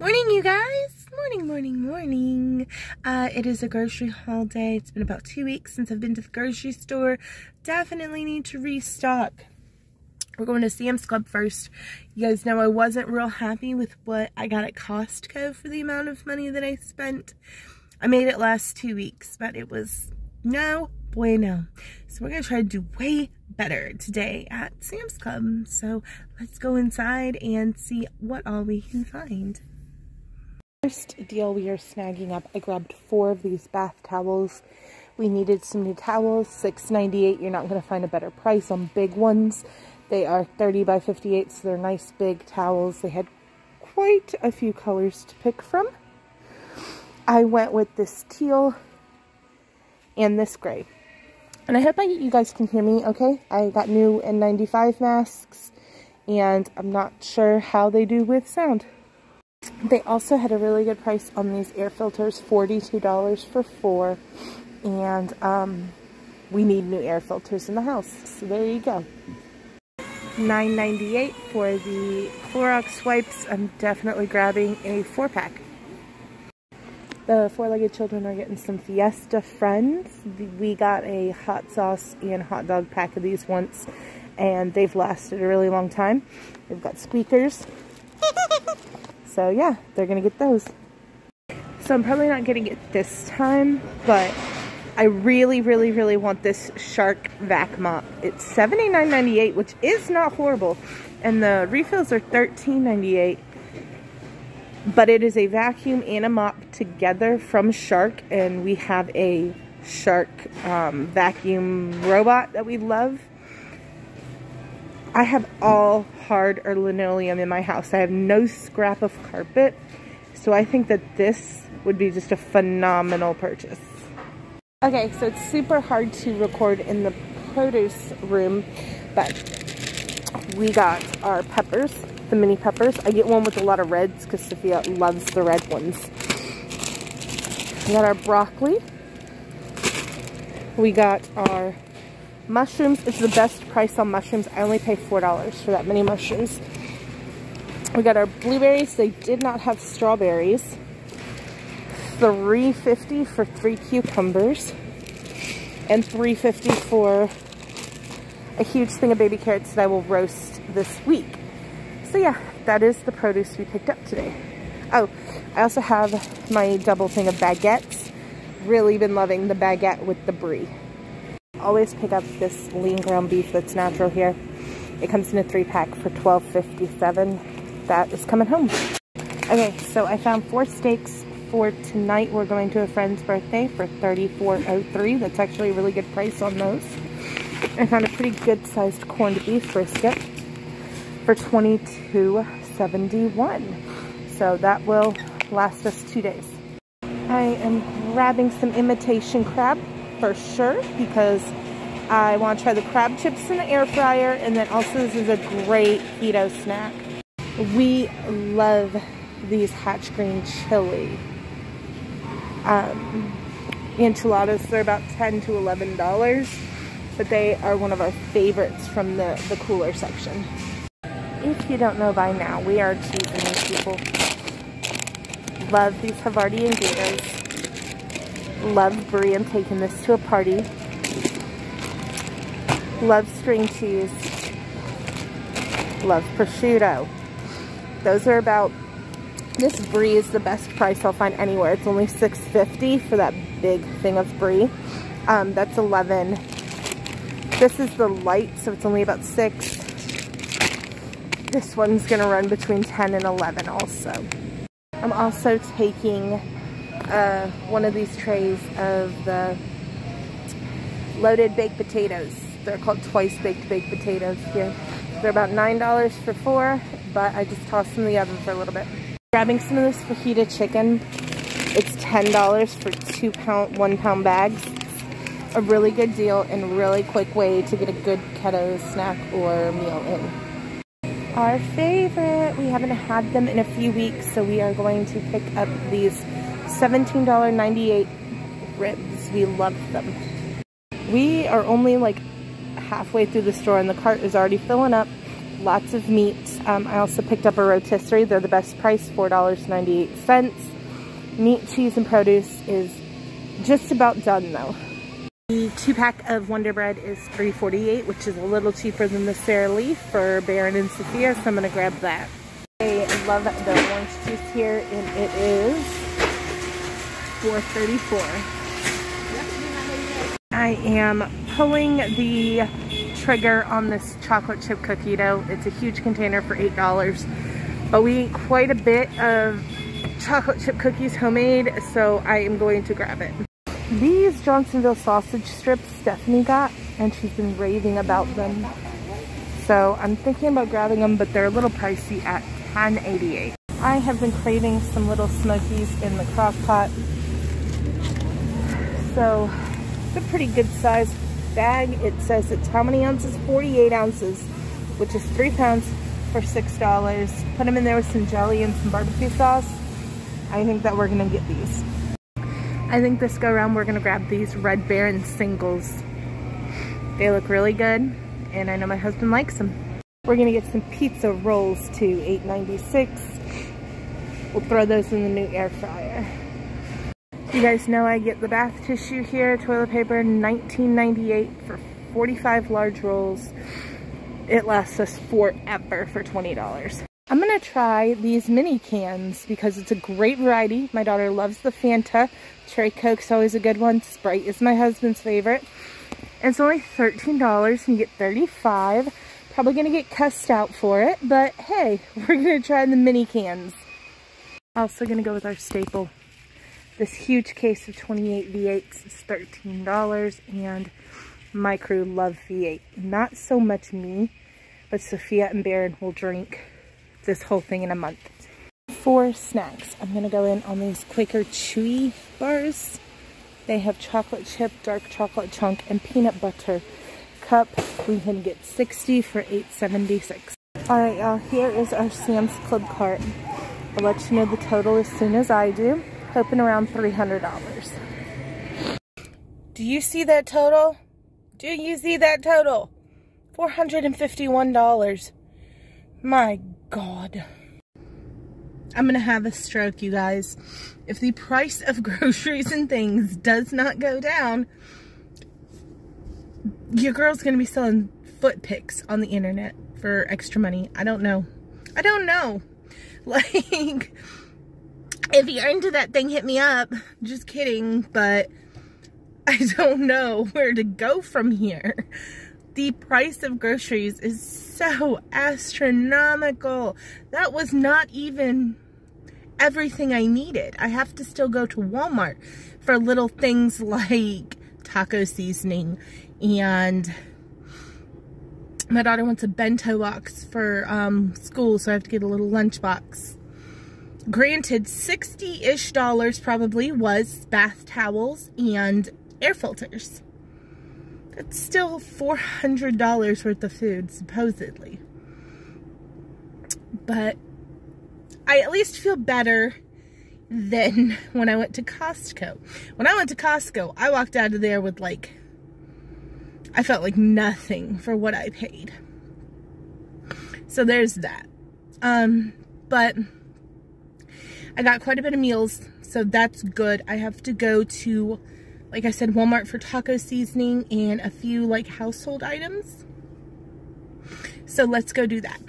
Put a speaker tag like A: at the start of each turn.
A: Morning, you guys. Morning, morning, morning. Uh, it is a grocery haul day. It's been about two weeks since I've been to the grocery store. Definitely need to restock. We're going to Sam's Club first. You guys know I wasn't real happy with what I got at Costco for the amount of money that I spent. I made it last two weeks, but it was no bueno. So we're going to try to do way better today at Sam's Club. So let's go inside and see what all we can find. First deal we are snagging up, I grabbed four of these bath towels. We needed some new towels, $6.98. You're not going to find a better price on big ones. They are 30 by 58, so they're nice big towels. They had quite a few colors to pick from. I went with this teal and this gray. And I hope I, you guys can hear me okay. I got new N95 masks, and I'm not sure how they do with sound. They also had a really good price on these air filters, $42 for four. And um, we need new air filters in the house. So there you go. $9.98 for the Clorox wipes. I'm definitely grabbing a four pack. The four-legged children are getting some Fiesta Friends. We got a hot sauce and hot dog pack of these once, and they've lasted a really long time. They've got squeakers. So yeah, they're gonna get those. So I'm probably not getting it this time, but I really, really, really want this Shark Vac Mop. It's $79.98, which is not horrible. And the refills are $13.98. But it is a vacuum and a mop together from Shark. And we have a Shark um, vacuum robot that we love. I have all hard or linoleum in my house. I have no scrap of carpet. So I think that this would be just a phenomenal purchase. Okay, so it's super hard to record in the produce room, but we got our peppers, the mini peppers. I get one with a lot of reds because Sophia loves the red ones. We got our broccoli. We got our Mushrooms is the best price on mushrooms. I only pay $4 for that many mushrooms. We got our blueberries. They did not have strawberries. $3.50 for three cucumbers. And $3.50 for a huge thing of baby carrots that I will roast this week. So yeah, that is the produce we picked up today. Oh, I also have my double thing of baguettes. Really been loving the baguette with the brie always pick up this lean ground beef that's natural here. It comes in a three pack for $12.57. That is coming home. Okay, so I found four steaks for tonight. We're going to a friend's birthday for $34.03. That's actually a really good price on those. I found a pretty good sized corned beef brisket for $22.71. So that will last us two days. I am grabbing some imitation crab for sure because I want to try the crab chips in the air fryer and then also this is a great keto snack. We love these Hatch Green Chili um, enchiladas. They're about 10 to $11 but they are one of our favorites from the, the cooler section. If you don't know by now, we are cheese people. Love these Havarti and Gators. Love brie. I'm taking this to a party. Love string cheese. Love prosciutto. Those are about, this brie is the best price I'll find anywhere. It's only $6.50 for that big thing of brie. Um, that's 11 This is the light, so it's only about 6 This one's to run between 10 and 11 also. I'm also taking uh, one of these trays of the loaded baked potatoes. They're called twice baked baked potatoes here. They're about $9 for four, but I just tossed them in the oven for a little bit. Grabbing some of this fajita chicken. It's $10 for two pound, one pound bags. A really good deal and really quick way to get a good keto snack or meal in. Our favorite, we haven't had them in a few weeks, so we are going to pick up these $17.98 ribs. We love them. We are only like halfway through the store and the cart is already filling up. Lots of meat. Um, I also picked up a rotisserie. They're the best price, $4.98. Meat, cheese, and produce is just about done though. The two pack of Wonder Bread is $3.48, which is a little cheaper than the Sara Lee for Baron and Sophia, so I'm gonna grab that. I love the orange juice here, and it is $4.34. I am pulling the trigger on this chocolate chip cookie dough. It's a huge container for $8, but we eat quite a bit of chocolate chip cookies homemade, so I am going to grab it. These Johnsonville sausage strips Stephanie got, and she's been raving about them. So I'm thinking about grabbing them, but they're a little pricey at $10.88. I have been craving some little smokies in the crock pot. So it's a pretty good size bag. It says it's how many ounces? 48 ounces, which is three pounds for $6. Put them in there with some jelly and some barbecue sauce. I think that we're gonna get these. I think this go around we're gonna grab these Red Baron singles. They look really good and I know my husband likes them. We're gonna get some pizza rolls too, $8.96. We'll throw those in the new air fryer. You guys know I get the bath tissue here, toilet paper, $19.98 for 45 large rolls. It lasts us forever for $20. I'm gonna try these mini cans because it's a great variety. My daughter loves the Fanta. Cherry Coke's always a good one. Sprite is my husband's favorite. And it's only $13 and you get 35. Probably gonna get cussed out for it, but hey, we're gonna try the mini cans. Also gonna go with our staple this huge case of 28 V8s is $13 and my crew love V8. Not so much me, but Sophia and Baron will drink this whole thing in a month. For snacks, I'm to go in on these Quaker Chewy bars. They have chocolate chip, dark chocolate chunk, and peanut butter cup. We can get 60 for 8.76. Alright y'all, here is our Sam's Club cart. I'll let you know the total as soon as I do hoping around $300. Do you see that total? Do you see that total? $451. My God. I'm going to have a stroke, you guys. If the price of groceries and things does not go down, your girl's going to be selling foot pics on the internet for extra money. I don't know. I don't know. Like, if you're into that thing, hit me up. Just kidding, but I don't know where to go from here. The price of groceries is so astronomical. That was not even everything I needed. I have to still go to Walmart for little things like taco seasoning and my daughter wants a bento box for um, school, so I have to get a little lunch box Granted, 60-ish dollars probably was bath towels and air filters. That's still $400 worth of food, supposedly. But I at least feel better than when I went to Costco. When I went to Costco, I walked out of there with like, I felt like nothing for what I paid. So there's that. Um, but I got quite a bit of meals, so that's good. I have to go to, like I said, Walmart for taco seasoning and a few like household items. So let's go do that.